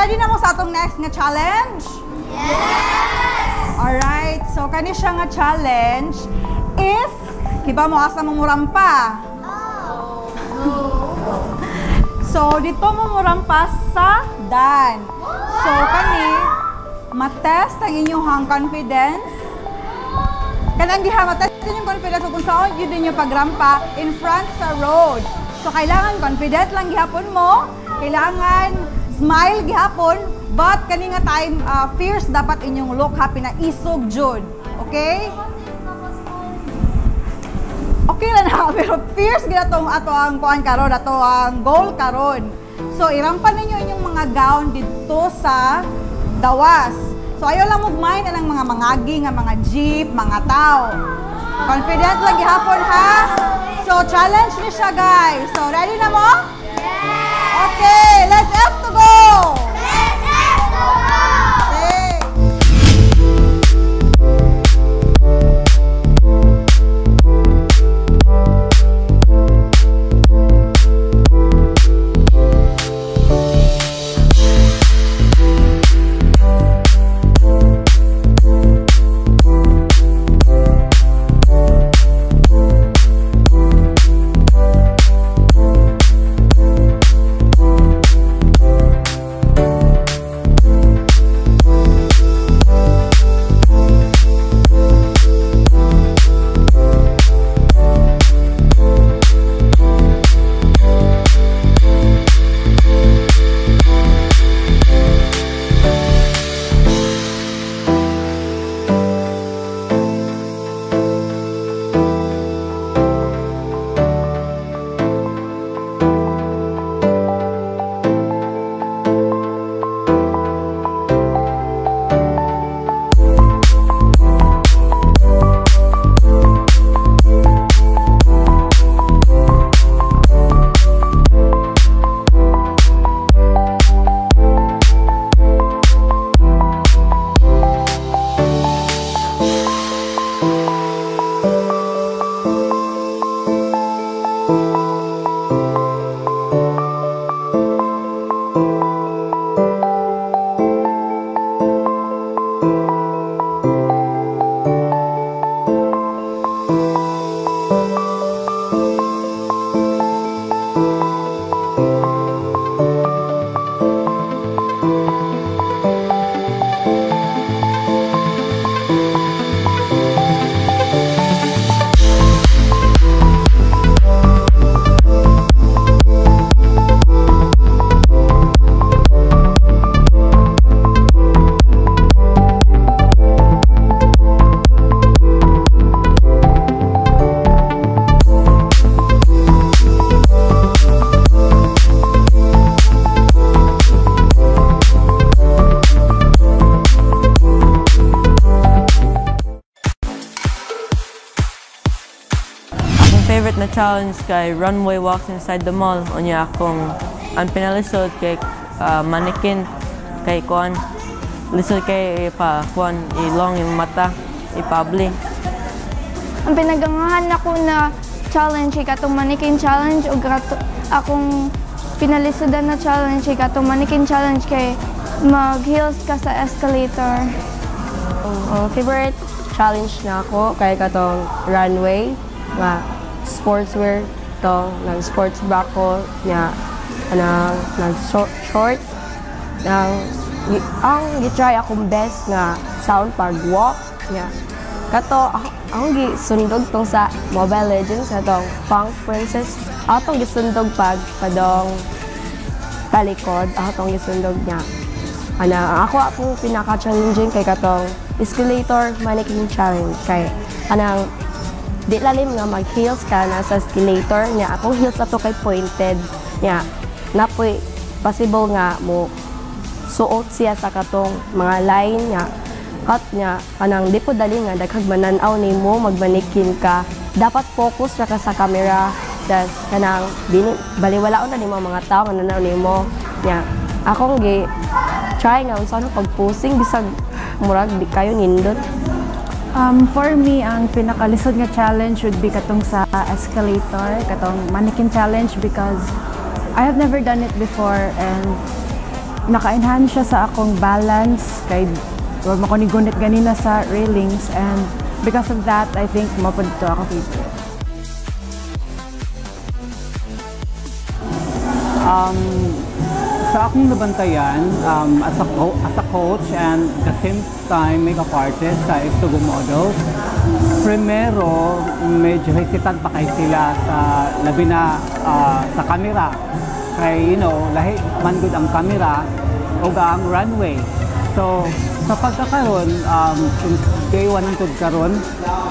ready na mo sa atong next nga challenge? Yes! Alright, so kani siya nga challenge is, kiba mo asa mo murampa? So, dito mo murampa sa Dan. So, kani, matest ang inyong confidence. Kanang diha, matest inyong confidence kung saan yun din yung pagrampa in front sa road. So, kailangan confident lang gihapon mo. Kailangan smile gihapon. But, kani nga time, uh, fierce dapat inyong look happy na isog jud. Okay? okay lang na, pero fierce gina tong ato ang kuan karon, ato ang goal karon. So irampan ninyo inyong mga gown dito sa dawas. So ayaw lang mugmay na ng mga mangagi nga mga jeep, mga tao. Confident lang gihapon ha. So challenge ni siya guys. So ready na mo? Okay, let's have to go. Challenge kay runway walks inside the mall. Unya akong ang pinalisod kay ah, mannequin kay kuan lisod kay pa kuan ilong yung mata ipabli. Ang pinagangahan ako na challenge ay katong mannequin challenge o gato, akong pinalisodan na challenge ay katong mannequin challenge kay mag-heels ka sa escalator. Ang favorite challenge na ako kay katong runway nga sportswear to nag sports bra ko nya anang nag short, nang ang gitry akong best nga sound pag walk nya kato akong gisundog tong sa Mobile Legends atong Punk Princess. Atong gisundog pag padong talikod atong gisundog niya. Ana ako akong pinaka-challenging kay katong escalator mannequin challenge. Kay anang di lalim nga mag heels ka na sa escalator niya. Akong heels ato kay pointed niya. Napoy possible nga mo suot siya sa katong mga line niya. Cut niya kanang di po dali nga daghag mananaw nimo magmanikin ka. Dapat focus ra ka sa camera. Das kanang dini baliwalaon na nimo mga tao nga nanaw nimo niya. Akong gi try nga unsa na pag-posing bisag murag di kayo nindot Um, for me, ang pinakalisod nga challenge would be katong sa escalator, katong mannequin challenge because I have never done it before and naka-enhance siya sa akong balance kay or makonigunit ganina sa railings and because of that I think mapud to ako favorite. Um, sa akong nabantayan, um, as, a as a coach and the same time makeup artist sa Istugo Models, primero, medyo hesitant pa kay sila sa labi na ah, sa camera. Kay, you know, lahi man gud ang camera o ang runway. So, sa pagkakaroon, um, since day one ang tud karon,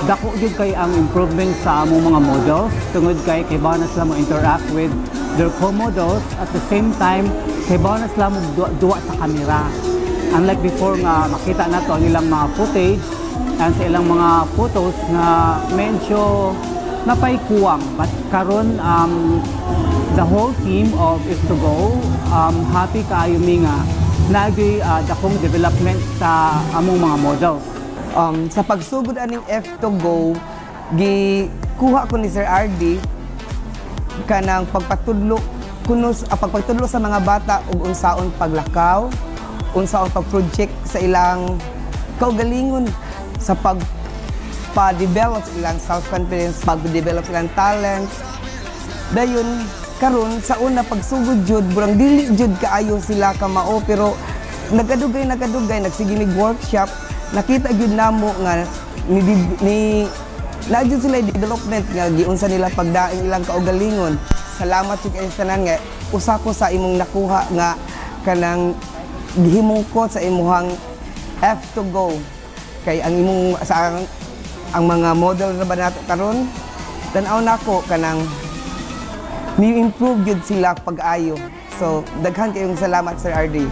dako gyud kay ang improvement sa among mga models tungod kay kay ba na sila mo interact with their co-models at the same time kay ba na sila mo duwa, duwa sa camera. Unlike before nga makita nato ang ilang mga footage and sa ilang mga photos na medyo napaikuwang but karon um, the whole team of is to go um, happy kaayo mi nga nagi uh, dakong development sa among mga models. um, sa pagsugod aning F to go gi kuha ko ni Sir RD kanang pagpatudlo kuno sa- ah, pagpatudlo sa mga bata ug unsaon paglakaw unsaon pag-project sa ilang kaugalingon sa pag pa-develop ilang self-confidence, pag-develop ilang talents. Dayon, karon sa una pagsugod jud burang dili jud kaayo sila ka mao pero nagadugay nagadugay nagsiginig workshop nakita gyud namo nga ni, ni na sila development nga giunsa nila pagdaing ilang kaugalingon salamat sa tanan nga usa ko sa imong nakuha nga kanang gihimungkot sa imuhang F to go kay ang imong sa ang, ang mga model na ba nato karon tan-aw nako kanang ni-improve gyud sila pag-ayo. So, daghan kayong salamat Sir RD.